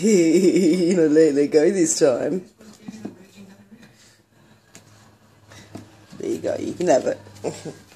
you know, let it go this time. There you go, you can have it.